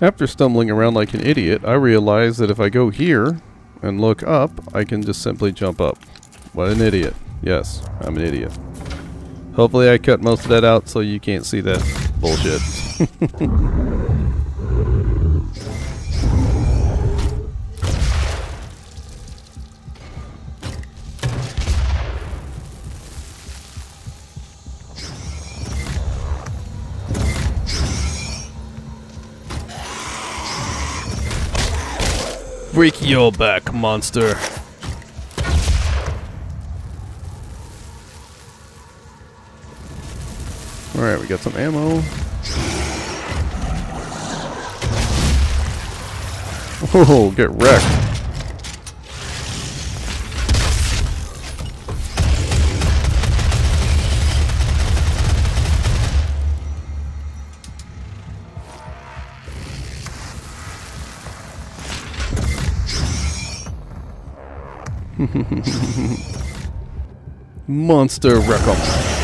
After stumbling around like an idiot, I realized that if I go here and look up, I can just simply jump up. What an idiot. Yes, I'm an idiot. Hopefully I cut most of that out so you can't see that bullshit. Break your back, monster. Alright, we got some ammo. Oh, get wrecked. Monster Wreck-em.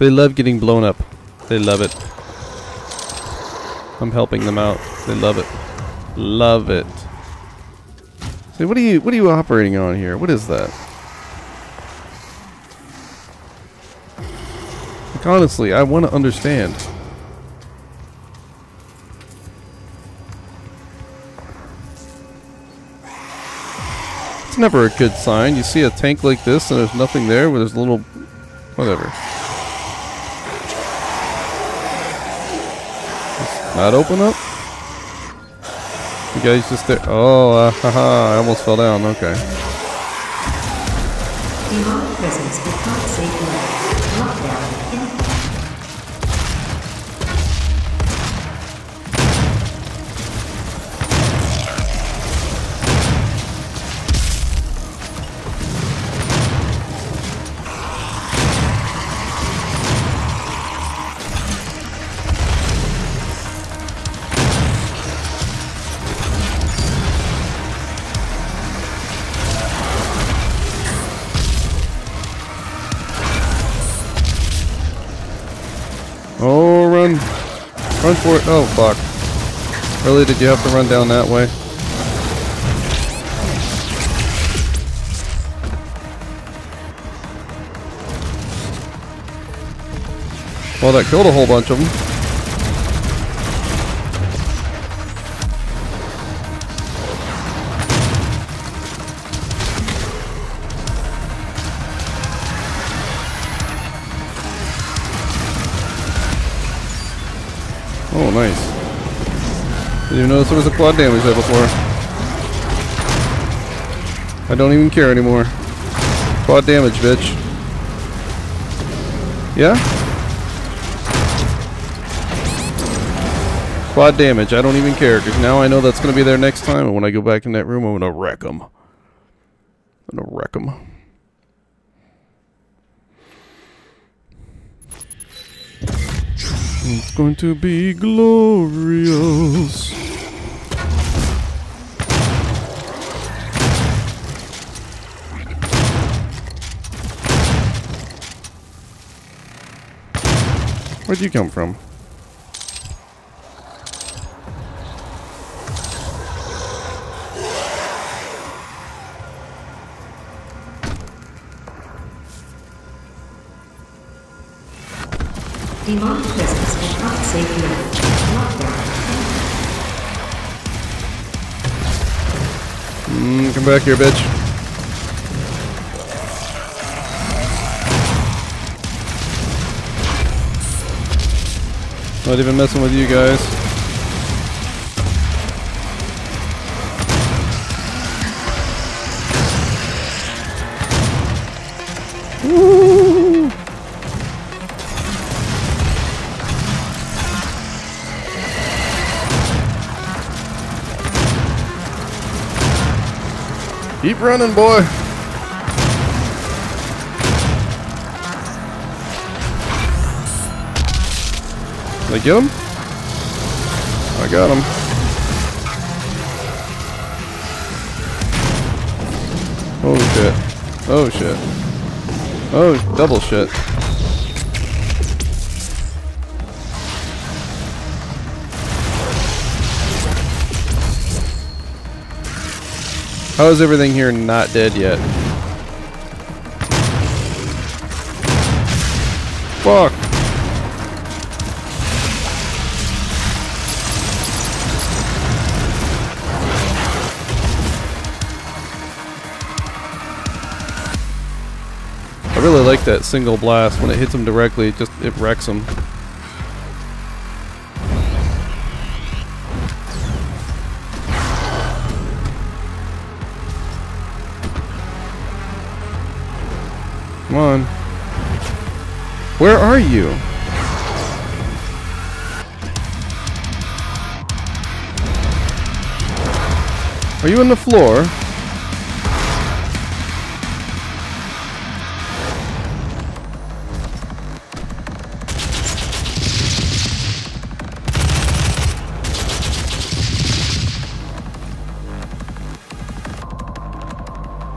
They love getting blown up. They love it. I'm helping them out. They love it. Love it. See, what are you what are you operating on here? What is that? Like, honestly, I want to understand. It's never a good sign. You see a tank like this and there's nothing there, where there's a little... whatever. Not open up? You guys just there? Oh, uh, haha, I almost fell down. Okay. Demonic presence Run for it. Oh, fuck. Really? Did you have to run down that way? Well, that killed a whole bunch of them. Didn't notice there was a quad damage there before. I don't even care anymore. Quad damage, bitch. Yeah? Quad damage, I don't even care, because now I know that's going to be there next time, and when I go back in that room, I'm going to wreck them. I'm going to wreck them. It's going to be glorious. Where'd you come from? Demonic presence will not save you. Lockdown. Mm, come back here, bitch. Not even messing with you guys. Keep running, boy. Did I get him? I got him. Oh shit. Oh shit. Oh, double shit. How is everything here not dead yet? Fuck. I really like that single blast. When it hits them directly, it just it wrecks them. Come on. Where are you? Are you on the floor?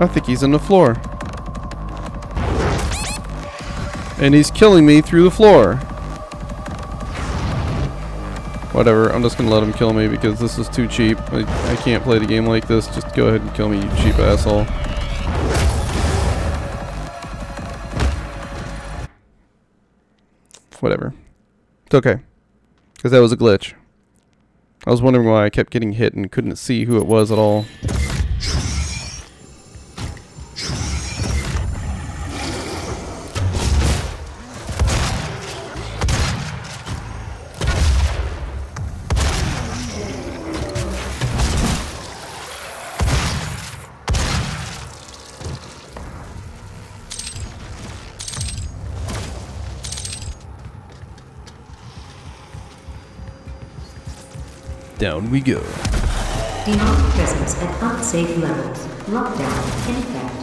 I think he's on the floor. And he's killing me through the floor. Whatever, I'm just gonna let him kill me because this is too cheap. I, I can't play the game like this. Just go ahead and kill me, you cheap asshole. Whatever. It's okay. Because that was a glitch. I was wondering why I kept getting hit and couldn't see who it was at all. Down we go. At unsafe levels. Lockdown in effect.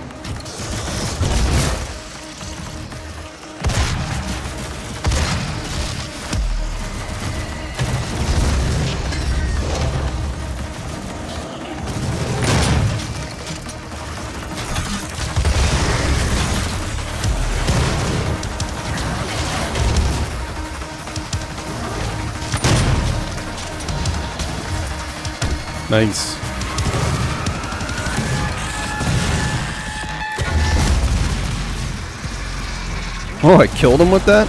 Nice. Oh, I killed him with that?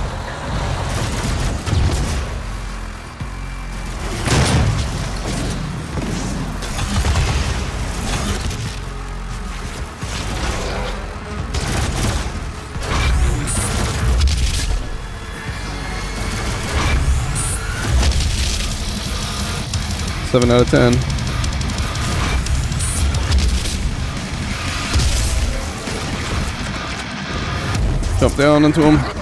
Seven out of ten. Jump down into him.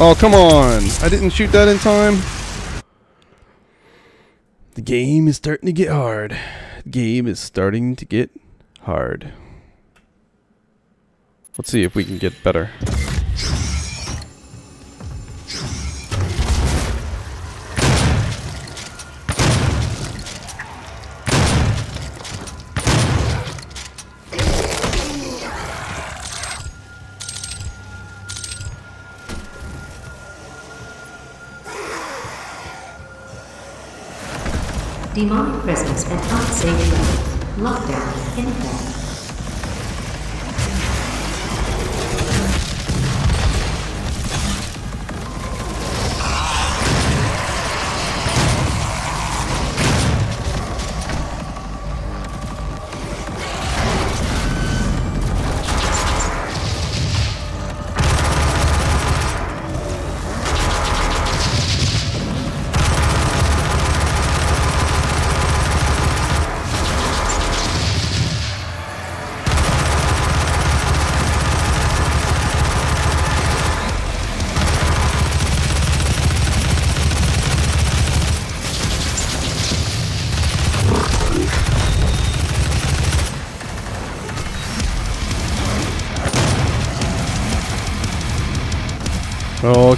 Oh, come on. I didn't shoot that in time. The game is starting to get hard. The game is starting to get hard. Let's see if we can get better. Demonic presence at unsafe levels. Lockdown in effect.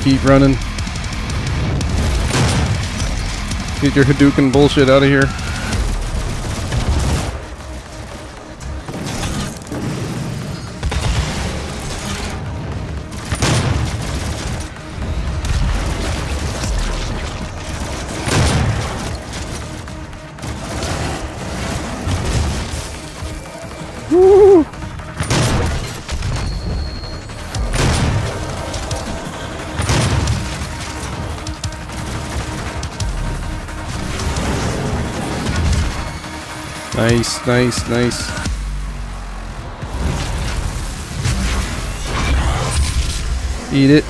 Keep running. Get your Hadouken bullshit out of here. Nice, nice, nice. Eat it.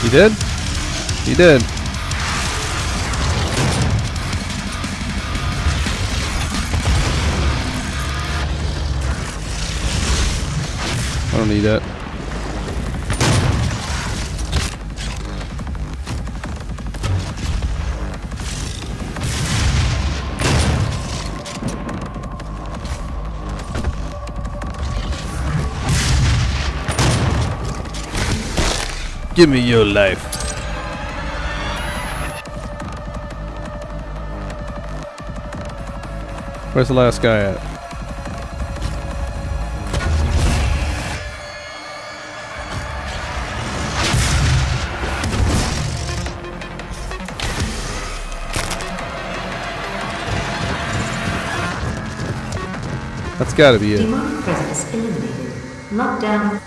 He did? He did. Need that. Give me your life. Where's the last guy at? Gotta be it. Demonic presence eliminated. Lockdown.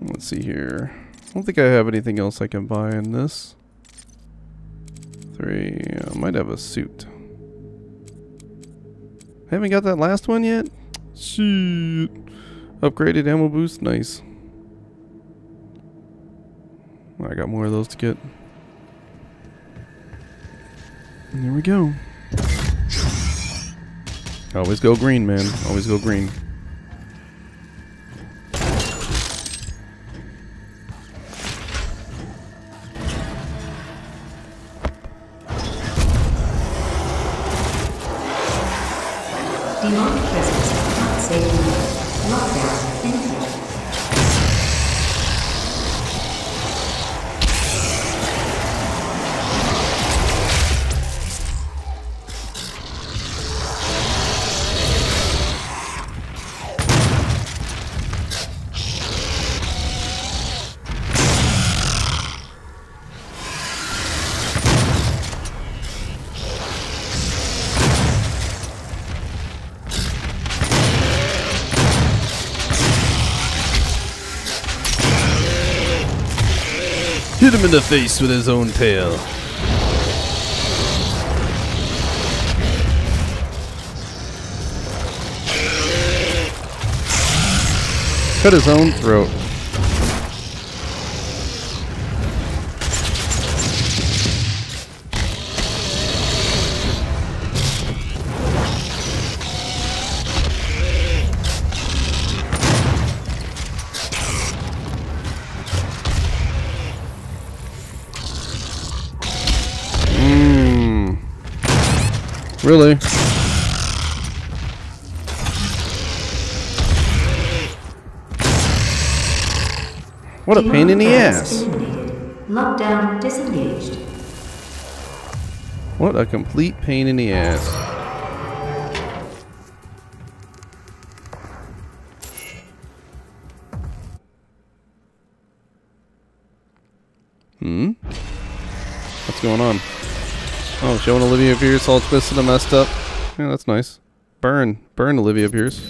Let's see here. I don't think I have anything else I can buy in this. Three. I might have a suit. Haven't got that last one yet? Shit. Upgraded ammo boost. Nice. I got more of those to get. And there we go. Always go green, man. Always go green. Hit him in the face with his own tail. Cut his own throat. Really? What a pain in the ass. Lockdown disengaged. What a complete pain in the ass. Hmm? What's going on? Oh, showing Olivia Pierce all twisted and messed up. Yeah, that's nice. Burn. Burn Olivia Pierce.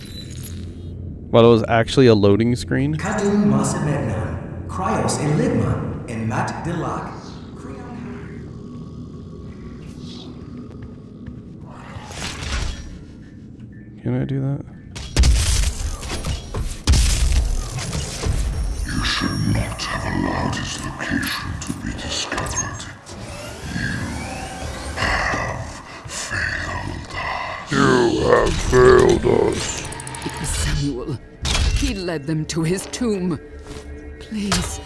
Well, it was actually a loading screen. Katun Masamednan, Cryos Enigma, and Matt Delac. Can I do that? You should not have allowed his location to be discovered. Have failed us. You have. Samuel, He led them to his tomb. Please.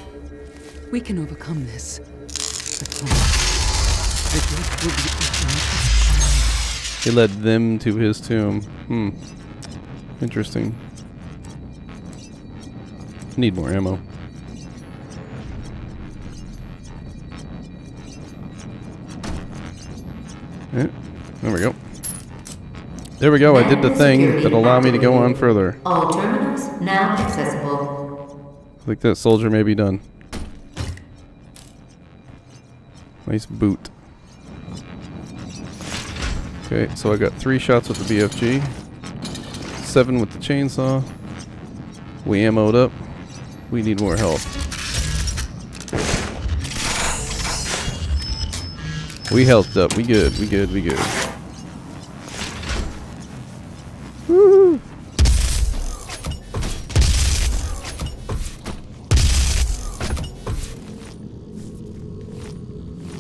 We can overcome this. But promise, the gate will be open He led them to his tomb. Hmm. Interesting. Need more ammo. Yeah, there we go. There we go. I did the thing that allowed me to go on further. All terminals now accessible. I think that soldier may be done. Nice boot. Okay, so I got three shots with the BFG, seven with the chainsaw. We ammoed up. We need more help. We healthed up. We good. We good. We good. Woo!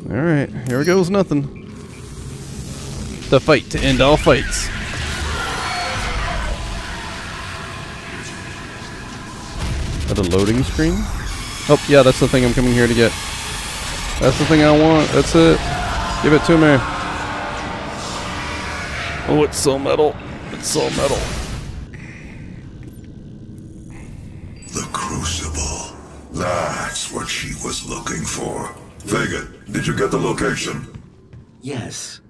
Alright, here goes nothing. The fight to end all fights. At a loading screen? Oh, yeah, that's the thing I'm coming here to get. That's the thing I want. That's it. Give it to me. Oh, it's so metal. It's so metal. The Crucible. That's what she was looking for. Vega, did you get the location? Yes.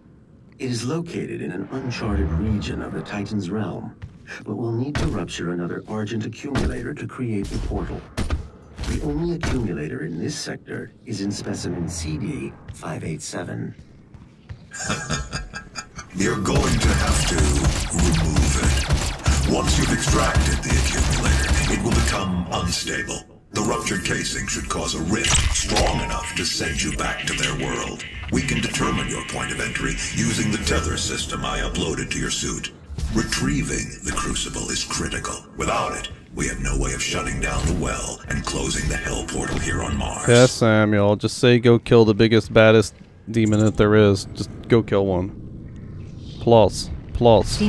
It is located in an uncharted region of the Titan's realm, but we'll need to rupture another Argent accumulator to create the portal. The only accumulator in this sector is in specimen CD 587. You're going to have to remove it. Once you've extracted the accumulator, it will become unstable. The ruptured casing should cause a rift strong enough to send you back to their world. We can determine your point of entry using the tether system I uploaded to your suit. Retrieving the crucible is critical. Without it, we have no way of shutting down the well and closing the hell portal here on Mars. Yeah, Samuel. Just say go kill the biggest, baddest demon that there is. Just go kill one. Plus. Plus.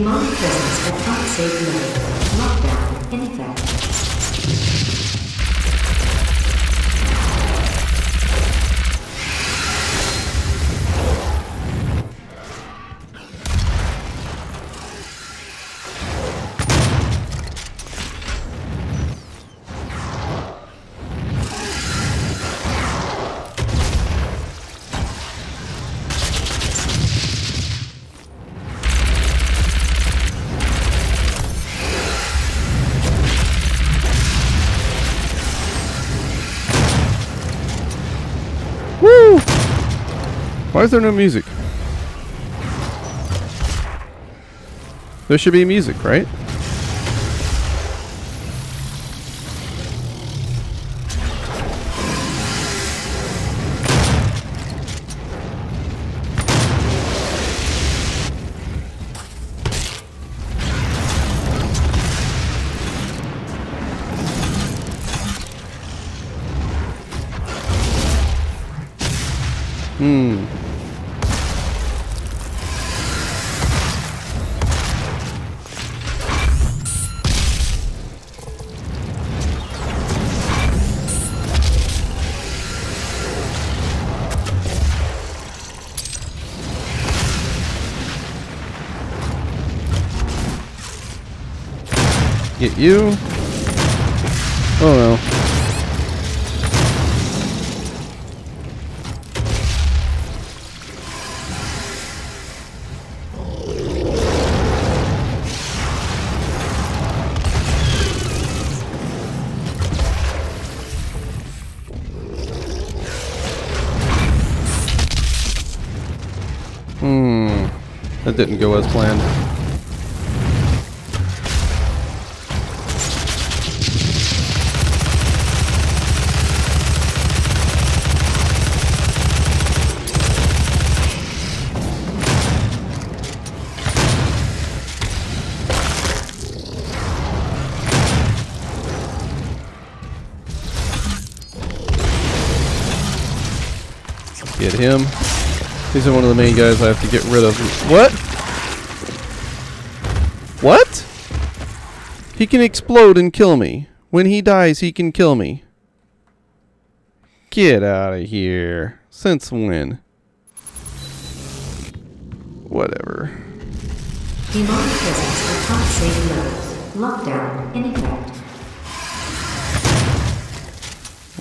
Why is there no music? There should be music, right? Get you. Oh no. Hmm. That didn't go as planned. Get him. These are one of the main guys I have to get rid of. What? What? He can explode and kill me. When he dies, he can kill me. Get out of here. Since when? Whatever. Demonic presence at top safe levels. Lockdown in effect.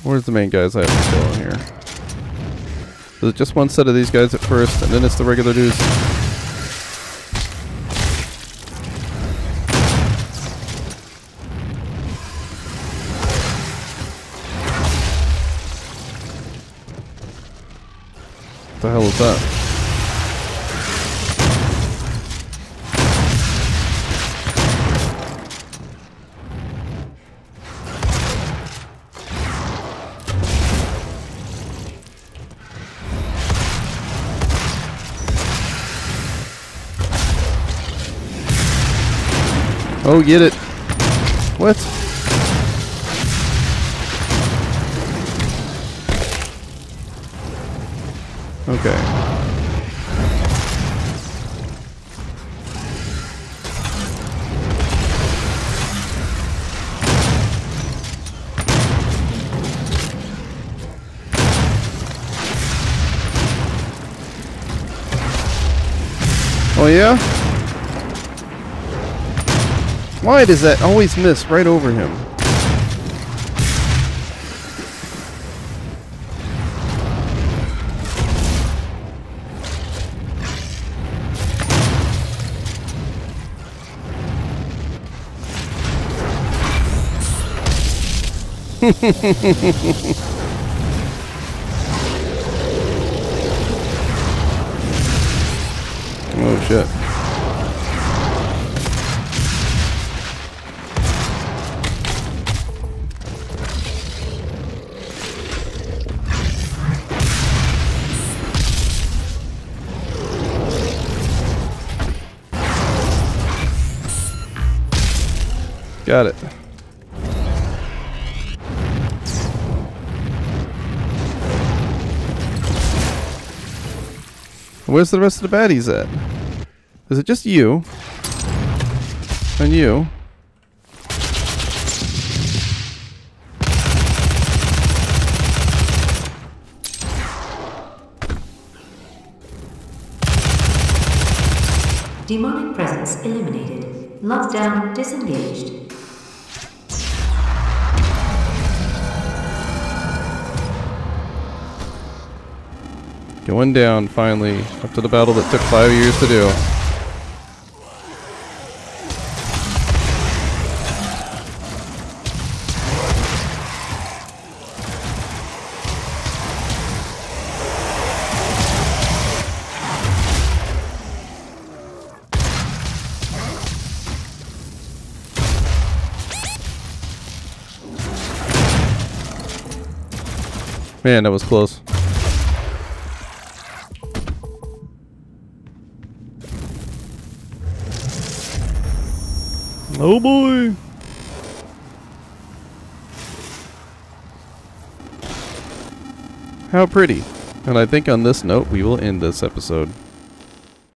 Where's the main guys I have to kill in here? It just one set of these guys at first, and then it's the regular dudes? What the hell is that? Oh, get it. What? Okay. Oh yeah? Why does that always miss right over him? Got it. Where's the rest of the baddies at? Is it just you? And you? Demonic presence eliminated. Lockdown disengaged. Going down finally after the battle that took five years to do. Man, that was close. Oh boy. How pretty. And I think on this note, we will end this episode.